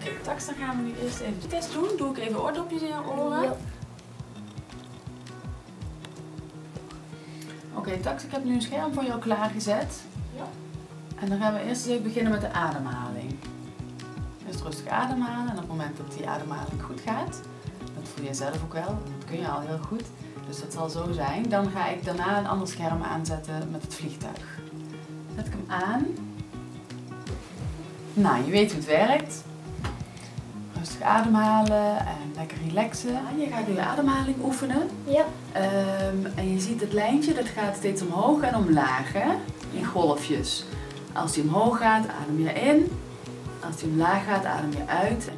Oké, Tax, dan gaan we nu eerst even de test doen. Doe ik even oordopjes in je oren. Ja. Oké, Tax, ik heb nu een scherm voor jou klaargezet. Ja. En dan gaan we eerst eens even beginnen met de ademhaling. Eerst rustig ademhalen en op het moment dat die ademhaling goed gaat, dat voel je zelf ook wel, dat kun je al heel goed. Dus dat zal zo zijn. Dan ga ik daarna een ander scherm aanzetten met het vliegtuig. Zet ik hem aan. Nou, je weet hoe het werkt. Rustig ademhalen en lekker relaxen. Je gaat nu je ademhaling oefenen. Ja. Ehm, en je ziet het lijntje, dat gaat steeds omhoog en omlaag, hè? in golfjes. Als die omhoog gaat, adem je in. Als die omlaag gaat, adem je uit.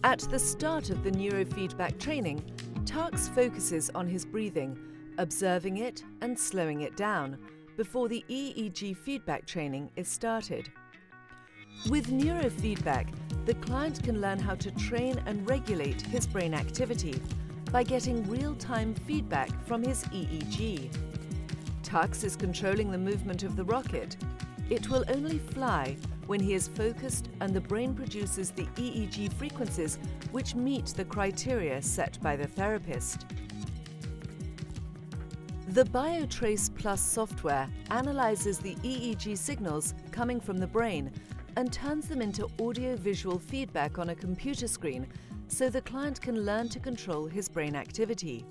At the start of the neurofeedback training, Tarks focuses on his breathing, observing it and slowing it down before the EEG feedback training is started. With neurofeedback, the client can learn how to train and regulate his brain activity by getting real time feedback from his EEG. Tux is controlling the movement of the rocket. It will only fly when he is focused and the brain produces the EEG frequencies which meet the criteria set by the therapist. The BioTrace Plus software analyzes the EEG signals coming from the brain and turns them into audio-visual feedback on a computer screen so the client can learn to control his brain activity.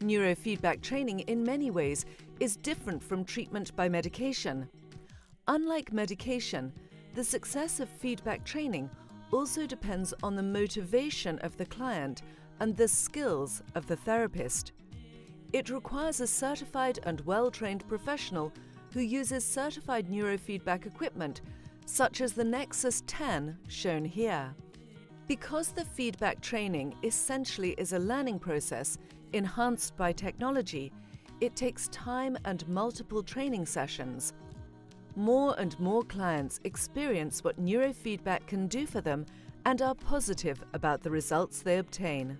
Neurofeedback training in many ways is different from treatment by medication. Unlike medication, the success of feedback training also depends on the motivation of the client and the skills of the therapist. It requires a certified and well trained professional who uses certified neurofeedback equipment, such as the Nexus 10 shown here. Because the feedback training essentially is a learning process enhanced by technology, it takes time and multiple training sessions. More and more clients experience what neurofeedback can do for them and are positive about the results they obtain.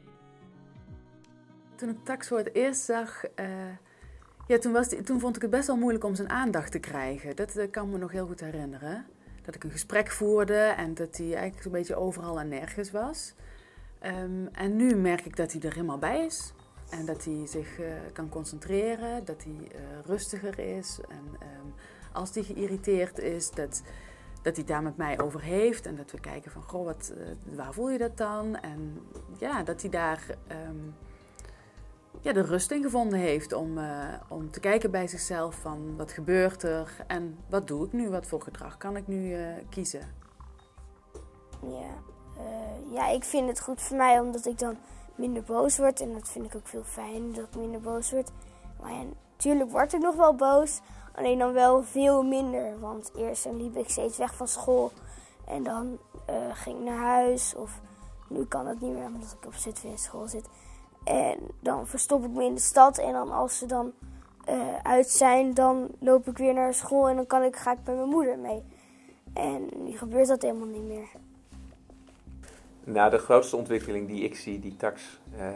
Toen ik Tax voor het eerst zag, eh, ja, toen, was die- toen vond ik het best wel moeilijk om zijn aandacht te krijgen. Dat eh, kan me nog heel goed herinneren. Dat ik een gesprek voerde en dat hij eigenlijk zo'n beetje overal en nergens was. Ehm, en nu merk ik dat hij er helemaal bij is. En dat hij zich eh, kan concentreren, dat hij eh, rustiger is. En ehm, als hij geïrriteerd is, dat, dat hij daar met mij over heeft. En dat we kijken van, goh, wat, eh, waar voel je dat dan? En ja, dat hij daar ehm, ja, de rust in gevonden heeft om, eh, om te kijken bij zichzelf van, wat gebeurt er? En wat doe ik nu? Wat voor gedrag kan ik nu eh, kiezen? Ja. Eh, ja, ik vind het goed voor mij omdat ik dan minder boos word. En dat vind ik ook veel fijn dat ik minder boos word. Maar natuurlijk word ik nog wel boos. Alleen dan wel veel minder. Want eerst liep ik steeds weg van school. En dan ging ik naar huis. Of nu kan het niet meer omdat ik op zitvind school zit. En dan verstop ik me in de stad. En dan als ze dan eh, uit zijn, dan loop ik weer naar school. En dan kan ik, ga ik met mijn moeder mee. En nu gebeurt dat helemaal niet meer. Nou, de grootste ontwikkeling die ik zie die Tax eh,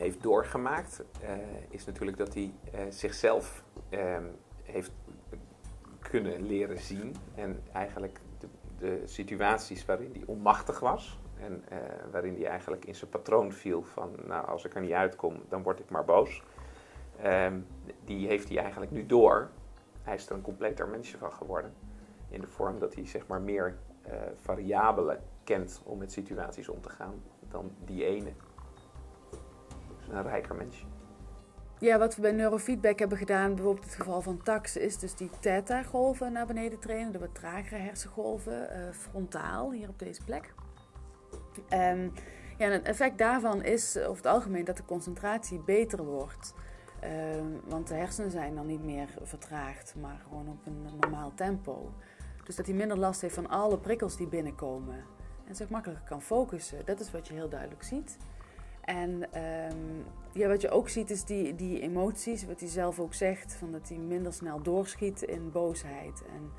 heeft doorgemaakt, eh, is natuurlijk dat hij eh, zichzelf eh, heeft kunnen leren zien. En eigenlijk de, de situaties waarin hij onmachtig was. En eh, waarin hij eigenlijk in zijn patroon viel van, nou, als ik er niet uitkom, dan word ik maar boos. Ehm, die heeft hij eigenlijk nu door. Hij is er een completer mensje van geworden. In de vorm dat hij zeg maar meer eh, variabelen kent om met situaties om te gaan dan die ene. Dus een rijker mensje. Ja, wat we bij neurofeedback hebben gedaan, bijvoorbeeld het geval van tax, is dus die theta-golven naar beneden trainen, de wat tragere hersengolven, eh, frontaal, hier op deze plek. Ehm, ja, en het effect daarvan is over het algemeen dat de concentratie beter wordt. Ehm, want de hersenen zijn dan niet meer vertraagd, maar gewoon op een normaal tempo. Dus dat hij minder last heeft van alle prikkels die binnenkomen. En zich makkelijker kan focussen. Dat is wat je heel duidelijk ziet. En ehm, ja, wat je ook ziet is die, die emoties, wat hij zelf ook zegt, van dat hij minder snel doorschiet in boosheid. En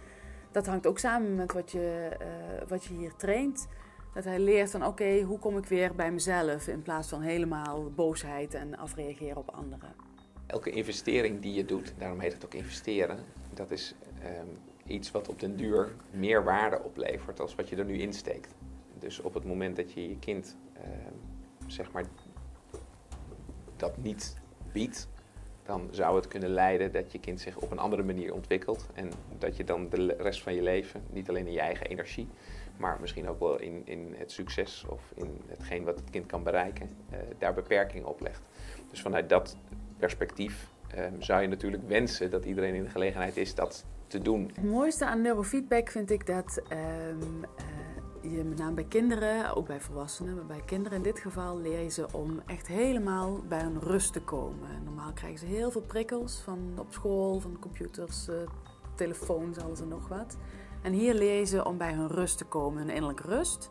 dat hangt ook samen met wat je, eh, wat je hier traint. Dat hij leert van oké, hoe kom ik weer bij mezelf in plaats van helemaal boosheid en afreageren op anderen. Elke investering die je doet, daarom heet het ook investeren, dat is ehm, iets wat op den duur meer waarde oplevert als wat je er nu insteekt. dus op het moment dat je je kind ehm, zeg maar dat niet biedt, dan zou het kunnen leiden dat je kind zich op een andere manier ontwikkelt. En dat je dan de rest van je leven, niet alleen in je eigen energie, maar misschien ook wel in, in het succes of in hetgeen wat het kind kan bereiken, uh, daar beperkingen op legt. Dus vanuit dat perspectief um, zou je natuurlijk wensen dat iedereen in de gelegenheid is dat te doen. Het mooiste aan neurofeedback vind ik dat um, uh, je met name bij kinderen, ook bij volwassenen, maar bij kinderen in dit geval leer je ze om echt helemaal bij hun rust te komen. Normaal krijgen ze heel veel prikkels van op school, van computers, uh, telefoons, alles en nog wat. En hier leer je ze om bij hun rust te komen, hun innerlijke rust.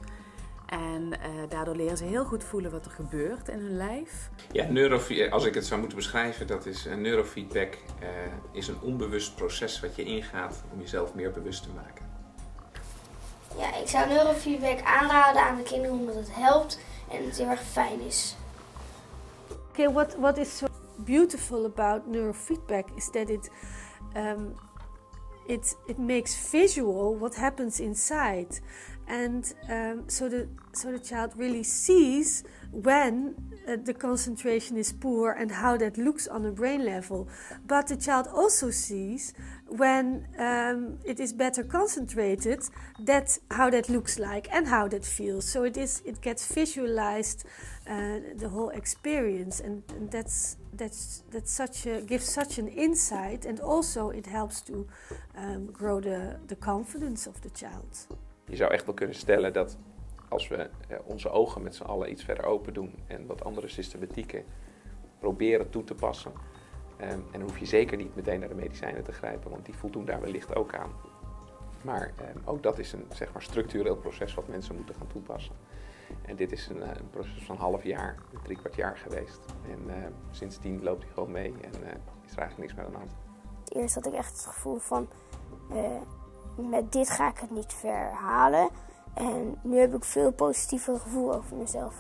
En uh, daardoor leren ze heel goed voelen wat er gebeurt in hun lijf. Ja, neurofeedback, als ik het zou moeten beschrijven, dat is uh, neurofeedback uh, is een onbewust proces wat je ingaat om jezelf meer bewust te maken. Ja, ik zou neurofeedback aanraden aan de kinderen omdat het helpt en het heel erg fijn is. Okay, what what is so beautiful about neurofeedback is that it um, it it makes visual what happens inside. And um, so the so the child really sees when uh, the concentration is poor and how that looks on a brain level. But the child also sees when um, it is better concentrated that how that looks like and how that feels. So it is it gets visualized uh, the whole experience. And, and that's that's that's such a gives such an insight and also it helps to um, grow the the confidence of the child je zou echt wel kunnen stellen dat als we eh, onze ogen met z'n allen iets verder open doen en wat andere systematieken proberen toe te passen. Um, en dan hoef je zeker niet meteen naar de medicijnen te grijpen, want die voldoen daar wellicht ook aan. Maar um, ook dat is een zeg maar, structureel proces wat mensen moeten gaan toepassen. En dit is een, een proces van half jaar, drie kwart jaar geweest. En uh, sindsdien loopt hij gewoon mee en uh, is er eigenlijk niks meer aan de hand. Eerst had ik echt het gevoel van, uh, met dit ga ik het niet verhalen. En nu heb ik veel positiever gevoel over mezelf.